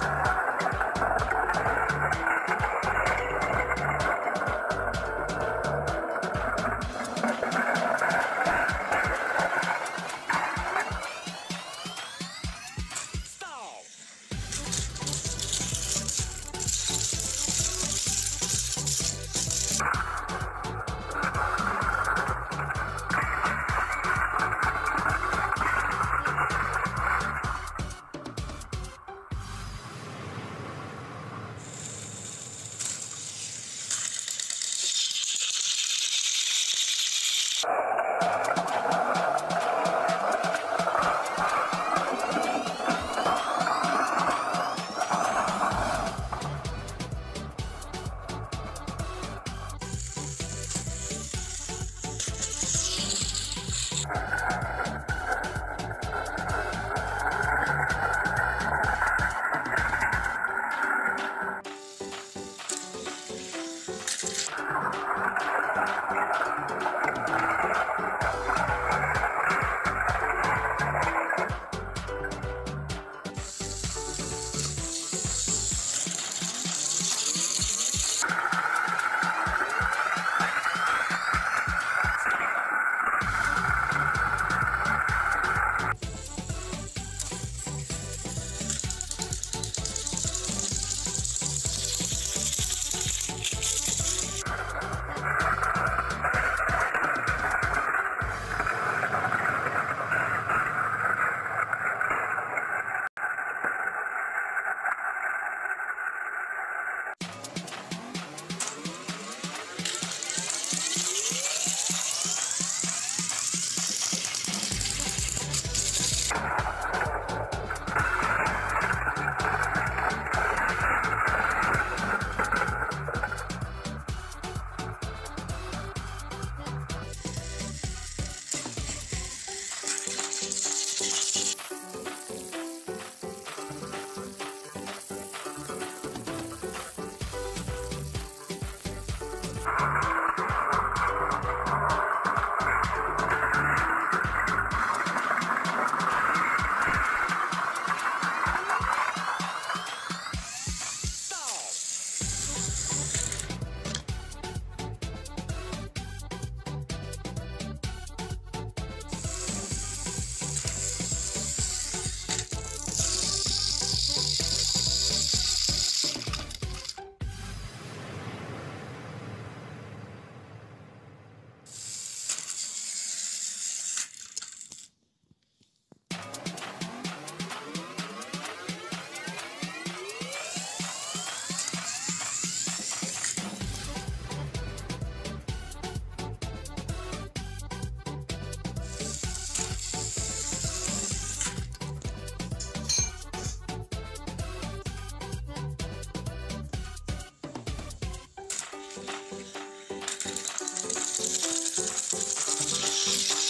Podcast.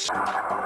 Peace.